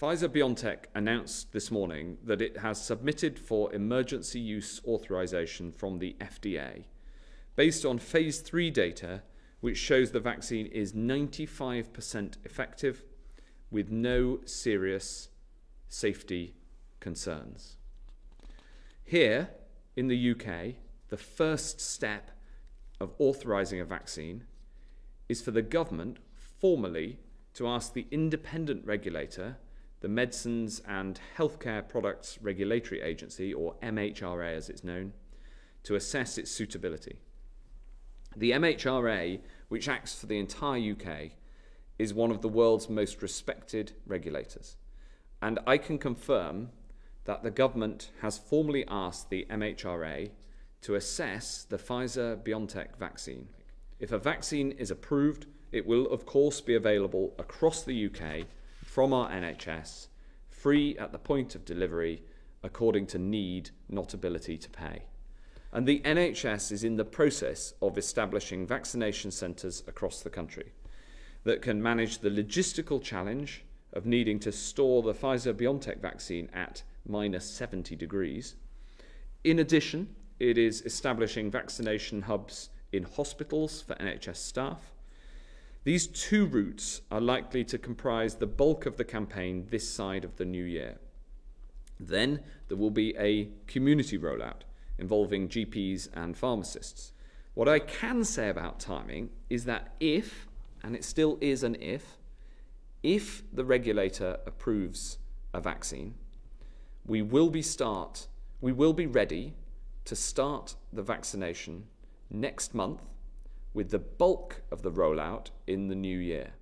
Pfizer BioNTech announced this morning that it has submitted for emergency use authorization from the FDA based on phase 3 data which shows the vaccine is 95% effective with no serious safety concerns. Here in the UK, the first step of authorising a vaccine is for the government formally to ask the independent regulator, the Medicines and Healthcare Products Regulatory Agency, or MHRA as it's known, to assess its suitability. The MHRA, which acts for the entire UK, is one of the world's most respected regulators. And I can confirm that the government has formally asked the MHRA to assess the Pfizer BioNTech vaccine. If a vaccine is approved, it will, of course, be available across the UK from our NHS, free at the point of delivery, according to need, not ability to pay. And the NHS is in the process of establishing vaccination centres across the country that can manage the logistical challenge of needing to store the Pfizer BioNTech vaccine at minus 70 degrees. In addition, it is establishing vaccination hubs in hospitals for NHS staff. These two routes are likely to comprise the bulk of the campaign this side of the new year. Then there will be a community rollout involving GPs and pharmacists. What I can say about timing is that if, and it still is an if, if the regulator approves a vaccine, we will be start we will be ready to start the vaccination next month with the bulk of the rollout in the new year.